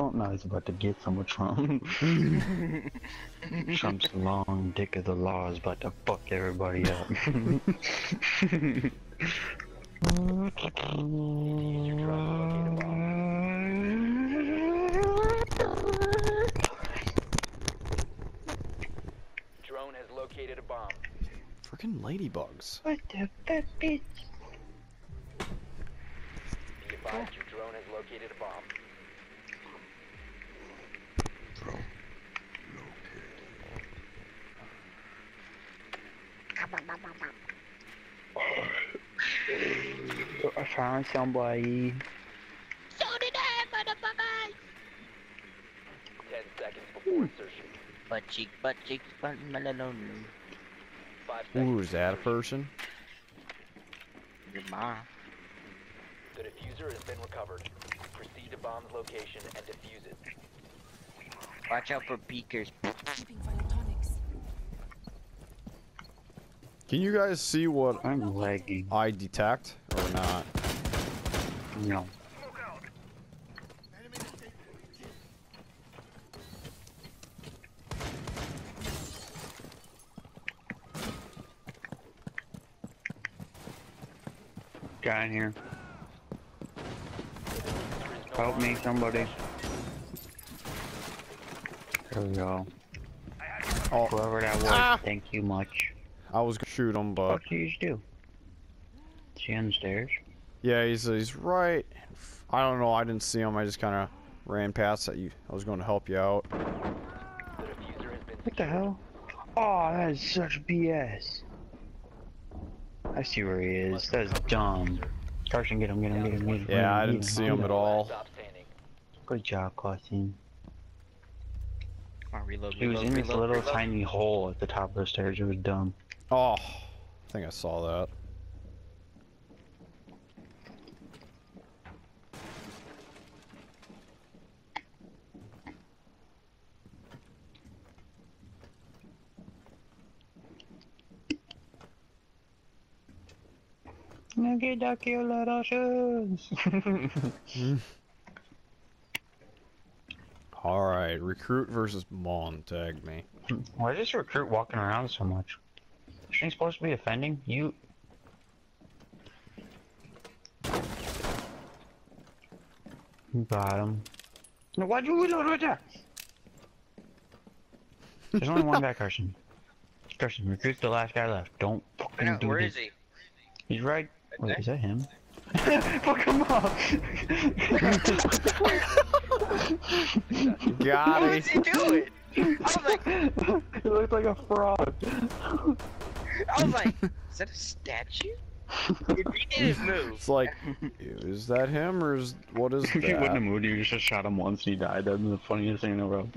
Trump now he's about to get some with Trump. Trump's long dick of the law is about to fuck everybody up. Drone has located a bomb. Freaking ladybugs. what the fuck, bitch? Be advised your drone has located a bomb. I found um somebody. Ten seconds before insertion. Butt cheek, butt cheek, butt malalone. Five. Ooh, is that a person? Your mom. The diffuser has been recovered. Proceed to bomb's location and defuse it. Watch out for beakers. Can you guys see what I'm lagging. I detect or not? No. Guy in here. Help me, somebody. There we go. Oh. Whoever that was, Ah! thank you much. I was gonna shoot him, but What did you do? Is he on the stairs? Yeah, he's he's right. I don't know. I didn't see him. I just kind of ran past that. You, I was going to help you out. The diffuser has been What the hell? Oh, that is such BS. I see where he is. That's dumb. Carson, get him, get him, get him, get him. Yeah, I didn't see him at all. Stop standing. Good job, Carson. Come on, reload, He was reload, in this little reload. tiny hole at the top of the stairs. It was dumb. Oh, I think I saw that. Nigga, duck your little shoes. All right, recruit versus Mon. Tag me. Why is this recruit walking around so much? Isn't he supposed to be offending? You. You got him. No, why'd you reload right there? There's only one guy, Carson. Carson, recruit the last guy left. Don't fucking No, do where this. is he? He's right. Wait, there? is that him? Fuck him up! Got What it. is he doing? I was like, he looked like a frog. I was like, is that a statue? If he didn't move. It's like, is that him or is what is that? if he wouldn't have moved, you just shot him once and he died. That'd be the funniest thing in the world.